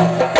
Yeah.